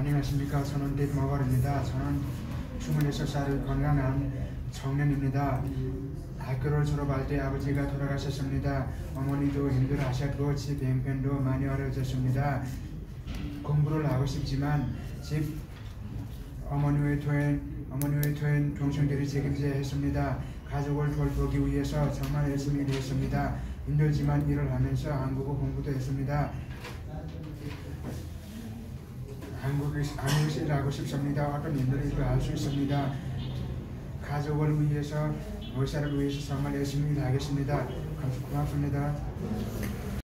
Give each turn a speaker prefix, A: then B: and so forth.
A: 안녕하십니까. 저는 립머걸입니다. 저는 26살 건강한 청년입니다. 학교를 졸업할 때 아버지가 돌아가셨습니다. 어머니도 힘들어하셨고 집 형편도 많이 어려졌습니다. 공부를 하고 싶지만 집 어머니 외토인 어머니 외토인 동생들이 책임져야 했습니다. 가족을 돌보기 위해서 정말 열심히 일했습니다. 힘들지만 일을 하면서 한국어 공부도 했습니다. 한국에서 일하고 싶습니다. 어떤 일들을 일을 할수 있습니다. 가족을 위해서 의사를 위해서 정말 열심히 일하겠습니다. 감- 고맙습니다.